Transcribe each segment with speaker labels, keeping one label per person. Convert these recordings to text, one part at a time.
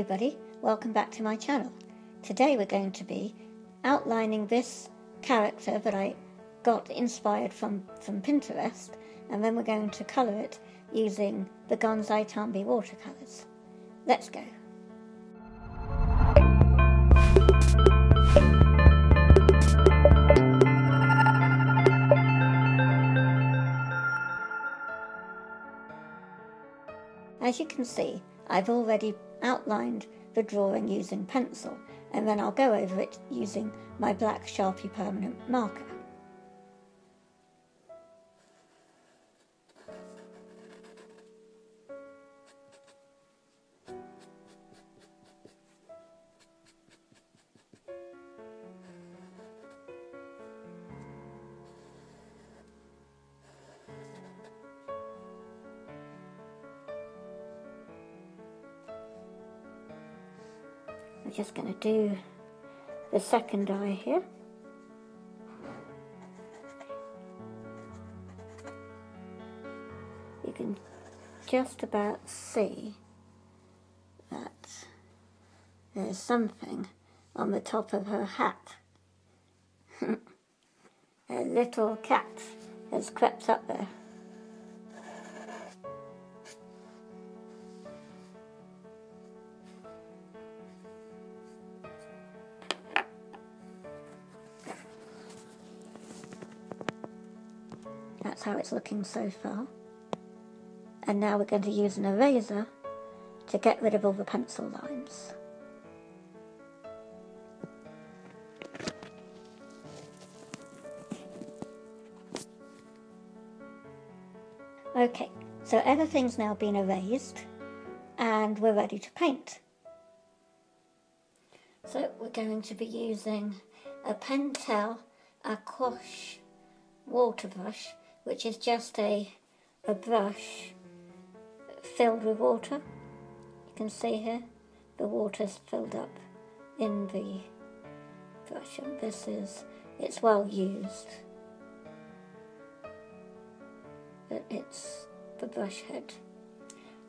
Speaker 1: everybody, welcome back to my channel. Today we're going to be outlining this character that I got inspired from, from Pinterest and then we're going to colour it using the Gansai Tambi watercolours. Let's go. As you can see, I've already outlined the drawing using pencil and then I'll go over it using my black Sharpie permanent marker. Just going to do the second eye here. You can just about see that there's something on the top of her hat. A little cat has crept up there. That's how it's looking so far. And now we're going to use an eraser to get rid of all the pencil lines. Okay, so everything's now been erased and we're ready to paint. So we're going to be using a Pentel Aquash water brush which is just a, a brush filled with water. You can see here the water's filled up in the brush and this is, it's well used. But it's the brush head.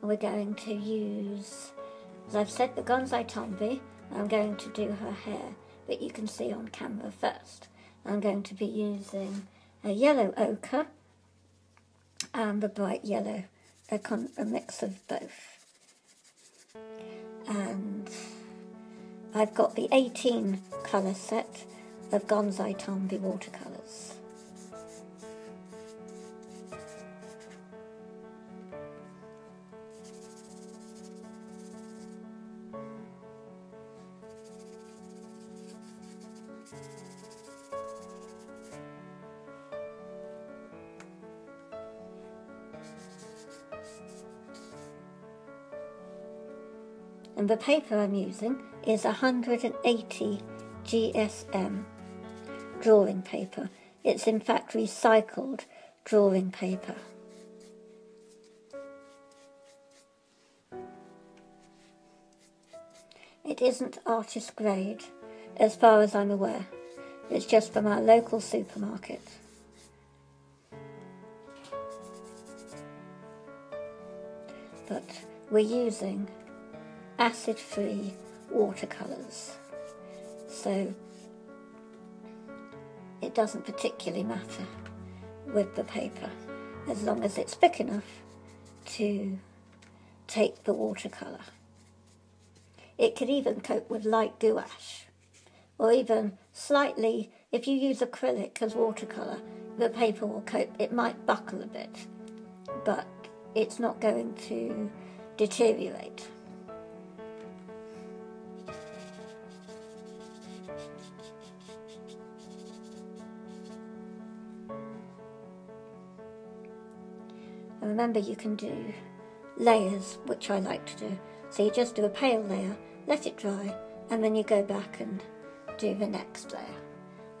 Speaker 1: And we're going to use, as I've said, the Gansai Tambi. I'm going to do her hair, but you can see on camera first. I'm going to be using a yellow ochre Um, and a bright yellow, a, a mix of both. And I've got the 18 colour set of Gansai Tambi watercolours. The paper I'm using is 180 GSM drawing paper. It's in fact recycled drawing paper. It isn't artist grade as far as I'm aware. It's just from our local supermarket. But we're using acid-free watercolours. So it doesn't particularly matter with the paper as long as it's thick enough to take the watercolour. It could even cope with light gouache or even slightly, if you use acrylic as watercolour, the paper will cope. it might buckle a bit, but it's not going to deteriorate. And remember you can do layers, which I like to do. So you just do a pale layer, let it dry, and then you go back and do the next layer,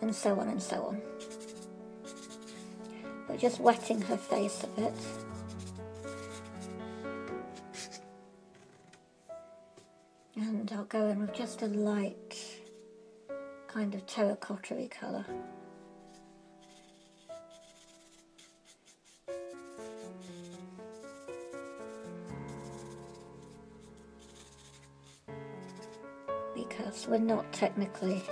Speaker 1: and so on and so on. But just wetting her face a bit. And I'll go in with just a light kind of terracotta colour. Because we're not technically,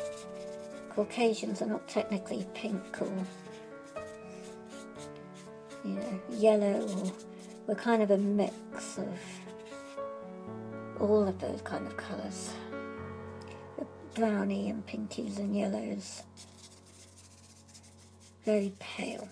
Speaker 1: Caucasians are not technically pink or, you know, yellow or we're kind of a mix of all of those kind of colours. Browny and pinkies and yellows. Very pale.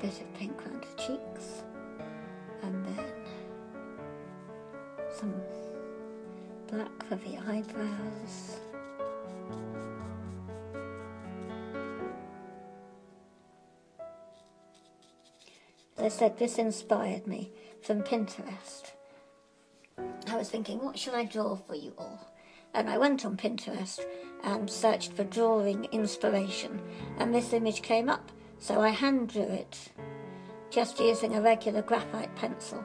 Speaker 1: Bit of pink around the cheeks and then some black for the eyebrows. As I said, this inspired me from Pinterest. I was thinking, what shall I draw for you all? And I went on Pinterest and searched for drawing inspiration, and this image came up. So I hand drew it just using a regular graphite pencil.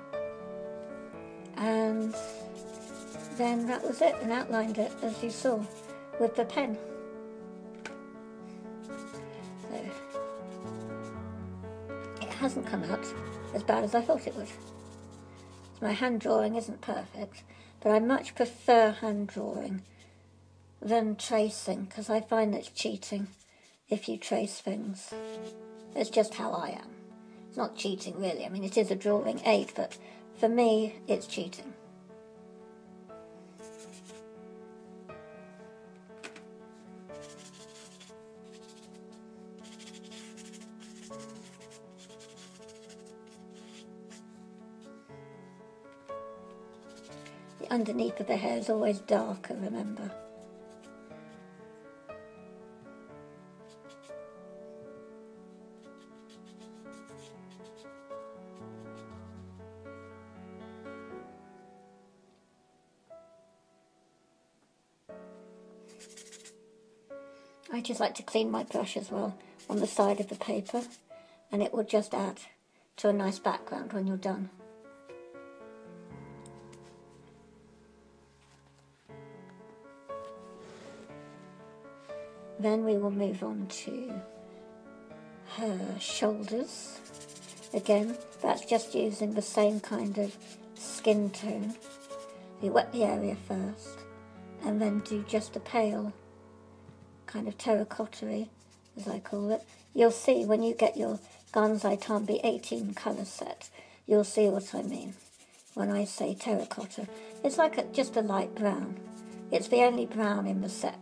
Speaker 1: And then that was it, and outlined it as you saw with the pen. So it hasn't come out as bad as I thought it would. My hand drawing isn't perfect, but I much prefer hand drawing than tracing because I find it's cheating if you trace things. It's just how I am. It's not cheating, really. I mean, it is a drawing aid, but for me, it's cheating. The underneath of the hair is always darker, remember. I just like to clean my brush as well on the side of the paper and it will just add to a nice background when you're done. Then we will move on to her shoulders. Again, that's just using the same kind of skin tone. You wet the area first and then do just a pale kind of terracotta as I call it. You'll see when you get your Gansai Tambi 18 colour set, you'll see what I mean when I say terracotta. It's like a, just a light brown. It's the only brown in the set.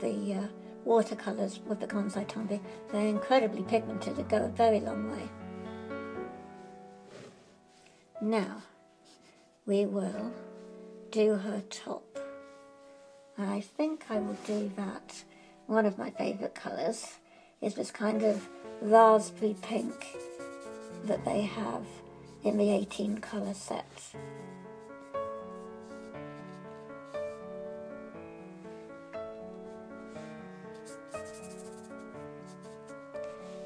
Speaker 1: The uh, watercolours with the Gansai Tambi. They're incredibly pigmented and go a very long way. Now, we will do her top. I think I will do that. One of my favourite colours is this kind of raspberry pink that they have in the 18 colour set.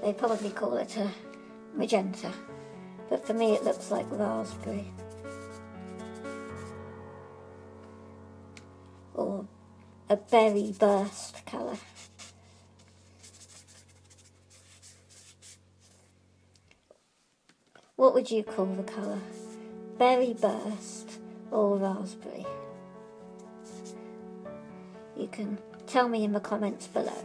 Speaker 1: They probably call it a magenta, but for me it looks like raspberry. Or a berry burst colour. What would you call the colour? Berry burst or raspberry? You can tell me in the comments below.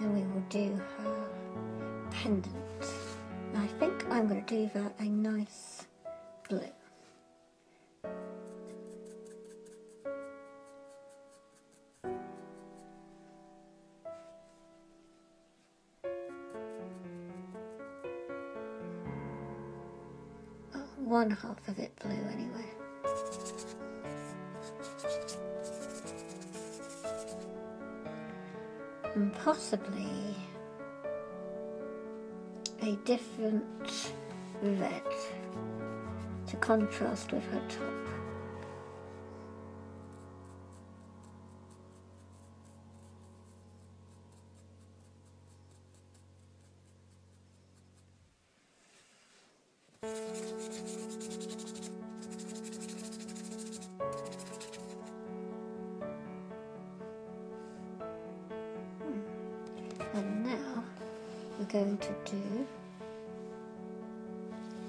Speaker 1: And we will do her pendant. I think I'm going to do that a nice blue. Oh, one half of it blue possibly a different red to contrast with her top.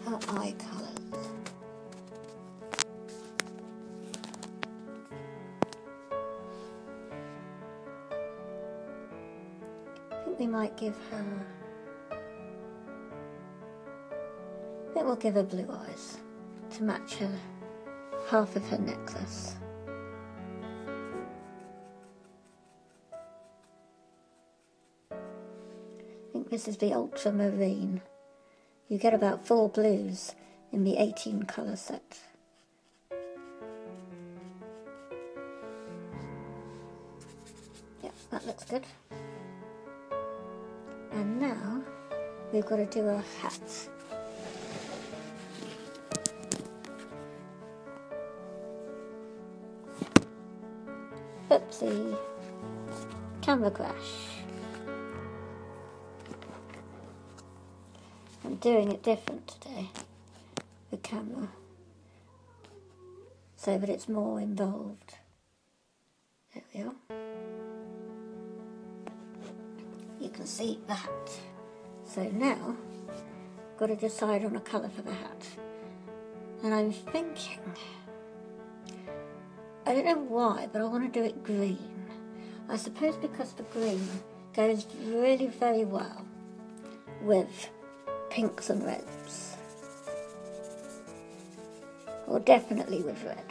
Speaker 1: Her eye colours. I think we might give her. I think we'll give her blue eyes to match her half of her necklace. This is the ultramarine. You get about four blues in the 18 colour set. Yeah, that looks good. And now we've got to do our hat. Oopsie. Camera crash. I'm doing it different today, the camera, so that it's more involved. There we are. You can see that. So now, got to decide on a colour for the hat. And I'm thinking, I don't know why, but I want to do it green. I suppose because the green goes really very well with pinks and reds. Or definitely with red.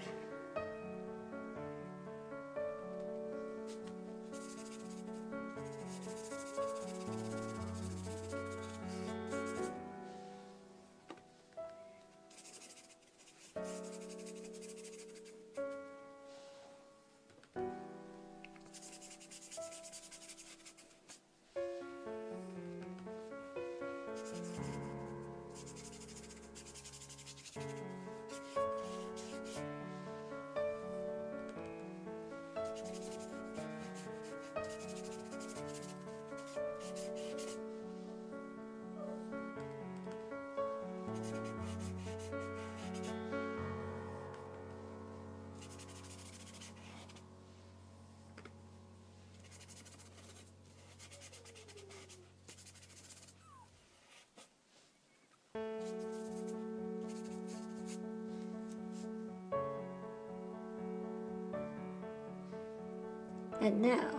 Speaker 1: And now,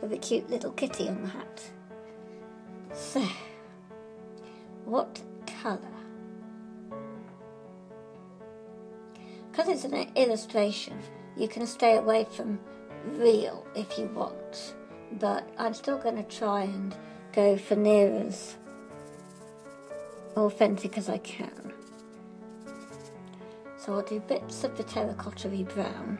Speaker 1: with a cute little kitty on the hat. So, what colour? Because it's an illustration, you can stay away from real if you want, but I'm still going to try and go for near as authentic as I can. So I'll do bits of the terracotta brown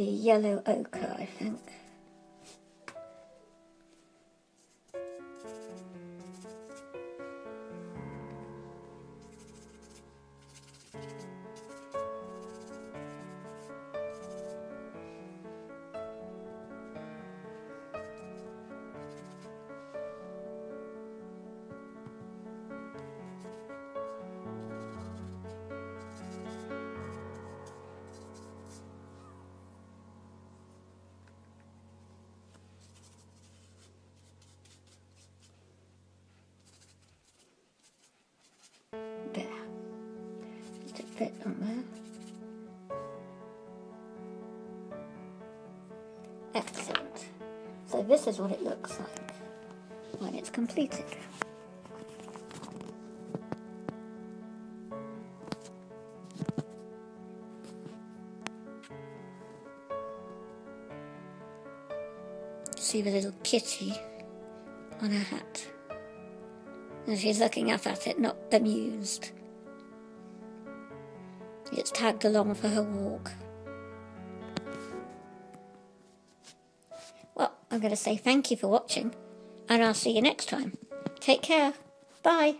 Speaker 1: be yellow ochre, I think. Bit on there. Excellent. So this is what it looks like when it's completed. See the little kitty on her hat. And she's looking up at it, not bemused. It's tagged along for her walk. Well, I'm going to say thank you for watching, and I'll see you next time. Take care. Bye.